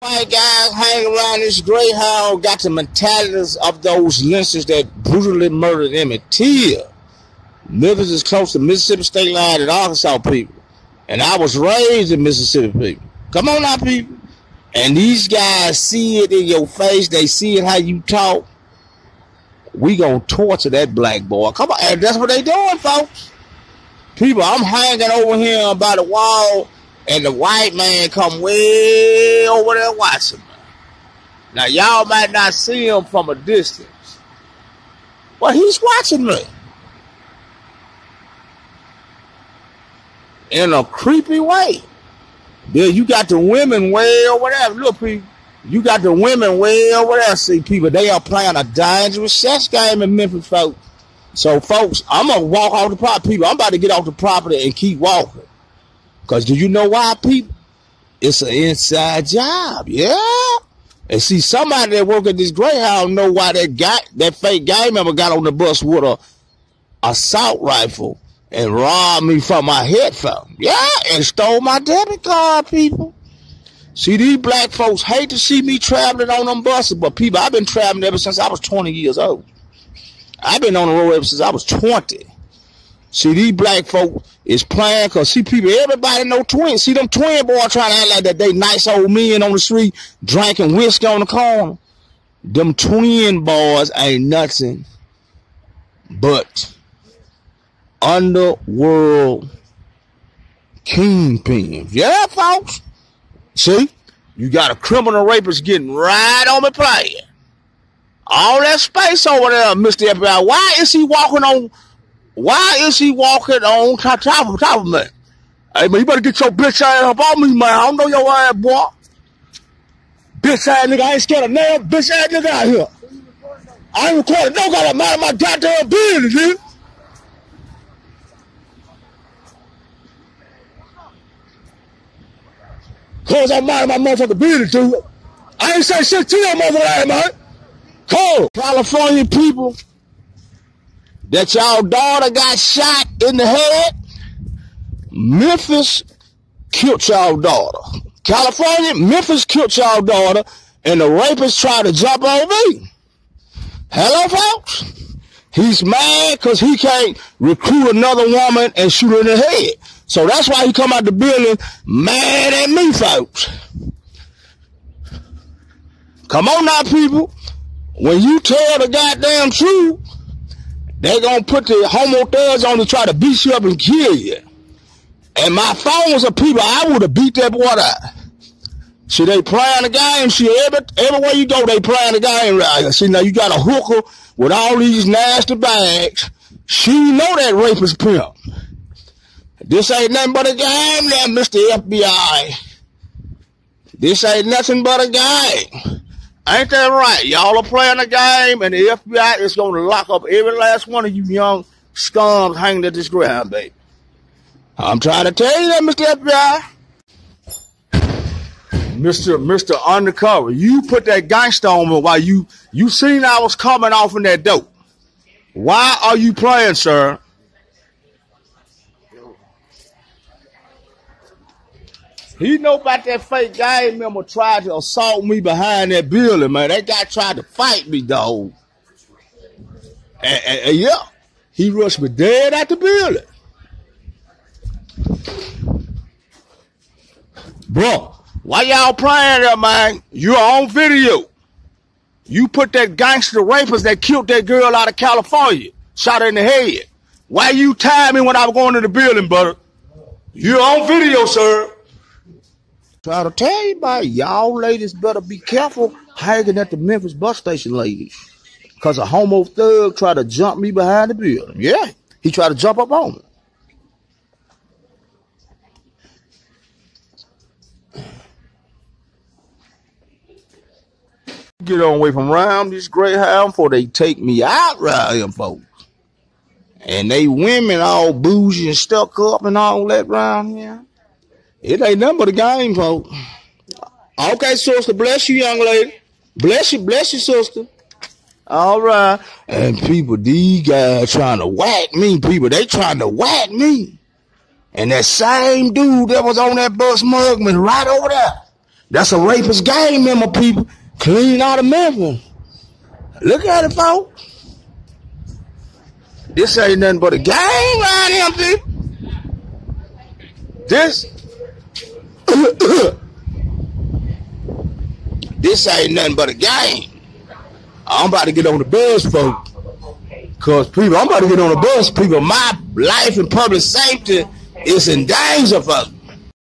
White guys hang around this Greyhound got the mentalities of those lynchers that brutally murdered Emmett Till. Memphis is close to Mississippi State line and Arkansas people. And I was raised in Mississippi people. Come on now, people. And these guys see it in your face. They see it how you talk. We gonna torture that black boy. Come on, and that's what they doing, folks. People, I'm hanging over here by the wall, and the white man come way over there watching me. Now y'all might not see him from a distance, but he's watching me. In a creepy way. Bill, you got the women way over there. Look, people. You got the women way over there. See, people, they are playing a dangerous sex game in Memphis, folks. So, folks, I'm to walk off the property. People, I'm about to get off the property and keep walking. Because do you know why, people? It's an inside job, yeah. And see, somebody that work at this Greyhound know why that guy, that fake gang member got on the bus with a assault rifle and robbed me from my headphone. Yeah, and stole my debit card, people. See, these black folks hate to see me traveling on them buses, but people, I've been traveling ever since I was 20 years old. I've been on the road ever since I was 20. See, these black folks is playing because see people, everybody know twins. See them twin boys trying to act like that they nice old men on the street drinking whiskey on the corner. Them twin boys ain't nothing but underworld kingpins. Yeah, folks. See, you got a criminal rapist getting right on the playing. All that space over there, Mr. FBI. Why is he walking on? Why is he walking on top, top, of, top of me? Hey man, you better get your bitch ass up on me, man. I don't know your ass, boy. Bitch ass nigga, I ain't scared of no Bitch ass nigga out here. I ain't recording no gotta mind my goddamn business, dude. Cause I'm minding my motherfucking business, dude. I ain't say shit to your motherfucker, man. Call California people that y'all daughter got shot in the head. Memphis killed y'all daughter. California, Memphis killed y'all daughter, and the rapist tried to jump on me. Hello, folks. He's mad because he can't recruit another woman and shoot her in the head. So that's why he come out the building mad at me, folks. Come on now, people. When you tell the goddamn truth, they gonna put the homo thugs on to try to beat you up and kill you. And my phones of people, I would have beat that boy up. See, they playing the game. See, every, everywhere you go, they playing the game right See, now you got a hooker with all these nasty bags. She know that rapist pimp. This ain't nothing but a game now, Mr. FBI. This ain't nothing but a game. Ain't that right? Y'all are playing a game and the FBI is going to lock up every last one of you young scums hanging at this ground, baby. I'm trying to tell you that, Mr. FBI. Mr. Mr. Undercover, you put that gangster on me while you, you seen I was coming off in that dope. Why are you playing, sir? He know about that fake gang member tried to assault me behind that building, man. That guy tried to fight me, dog. And, and, and yeah, he rushed me dead at the building. Bro, why y'all playing there, man? You're on video. You put that gangster rapist that killed that girl out of California, shot her in the head. Why you tie me when I was going to the building, brother? You're on video, sir. Try to tell about y'all ladies better be careful hanging at the Memphis bus station, ladies. Cause a homo thug tried to jump me behind the building. Yeah, he tried to jump up on me. Get on away from around this greyhound before they take me out right here, folks. And they women all bougie and stuck up and all that round here. It ain't nothing but a game, folks. Okay, sister. Bless you, young lady. Bless you, bless you, sister. All right. And people, these guys trying to whack me, people. They trying to whack me. And that same dude that was on that bus Mugman right over there. That's a rapist gang member, people. Clean out of Memphis. Look at it, folks. This ain't nothing but a game right here, people. This. this ain't nothing but a game. I'm about to get on the bus, folks. Cause people, I'm about to get on the bus. People, my life and public safety is in danger, folks.